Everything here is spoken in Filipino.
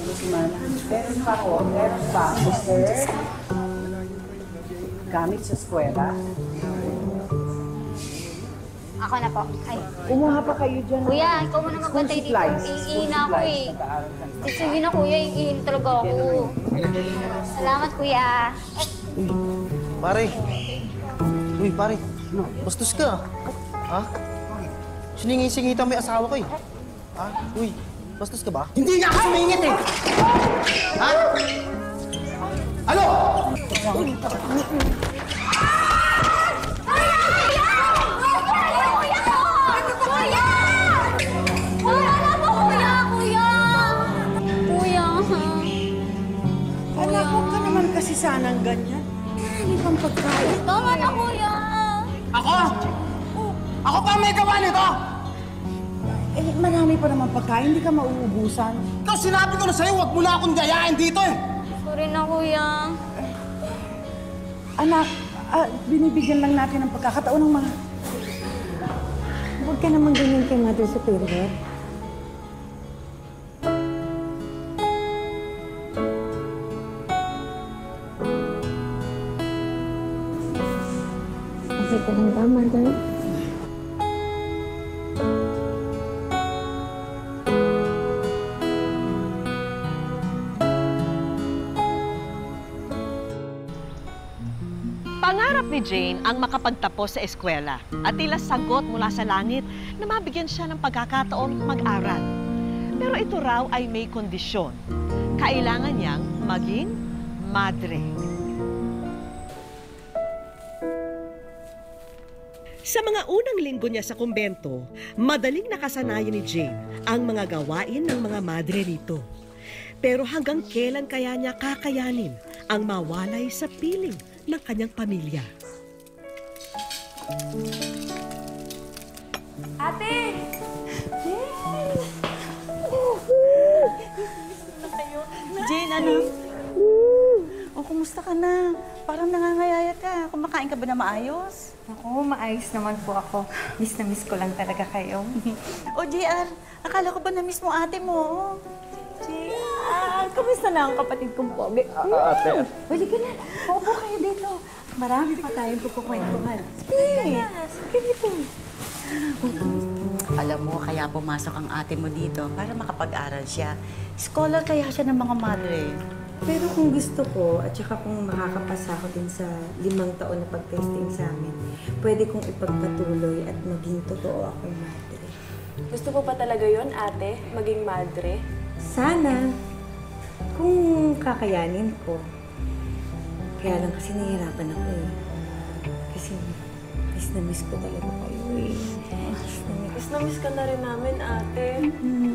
Meron pa ako, meron pa ako, sir. Gamit sa eskwela. Ako na po. Ay, Kumuha pa kayo dyan. kuya, ikaw muna School magbantay dito. Iihin na ako eh. Na. Sige na kuya, iihin talaga ako. Salamat kuya. Pare. Uy, pare. Bastos ka. Ha? Siningi-singita mo yung asawa ko eh. Ha? Uy, bastos ka ba? Hindi nga ako sumingit eh! Sanang ganyan. Hindi pang pagkain. Tama na, kuya! Ako? Ako pa may gawa nito? Eh, marami pa naman pagkain, hindi ka mauubusan. Ikaw sinabi ko na sa'yo, huwag mo na akong gayain dito eh! Sorry na, kuya. Anak, ah, binibigyan lang natin ng pagkakataon ng mga... Huwag ka naman ganyan kay Mother Superior. Okay ka lang ba, Mother? Pangarap ni Jane ang makapagtapos sa eskwela at tila sagot mula sa langit na mabigyan siya ng pagkakataon mag-aral. Pero ito raw ay may kondisyon. Kailangan niyang maging madre. Sa mga unang linggo niya sa kumbento, madaling nakasanayan ni Jane ang mga gawain ng mga madre rito. Pero hanggang kailan kaya niya kakayanin ang mawalay sa piling ng kanyang pamilya? Ate! Jane, ano? O, kumusta ka na? Parang nangangayayat ka. Kumakain ka ba na maayos? Ako, maayos naman po ako. Miss na miss ko lang talaga kayo. O, JR, akala ko ba na-miss mo ate mo? Ah, kamusta na ang kapatid kong pogi? Ate, Balik ka na. Opo kayo dito. Marami pa tayong pagkukwentuhan. Sige. Alam mo, kaya pumasok ang ate mo dito para makapag-aral siya. Scholar kaya siya ng mga madre. Pero kung gusto ko, at saka kung makakapasa ko din sa limang taon na pag-testing sa amin, pwede kong ipagpatuloy at maging totoo akong madre. Gusto ko pa talaga yon ate? Maging madre? Sana, kung kakayanin ko. Kaya lang kasi nahihirapan ako eh. Kasi miss na miss ko talaga kayo eh. Miss na miss ka na rin namin, ate. Hmm.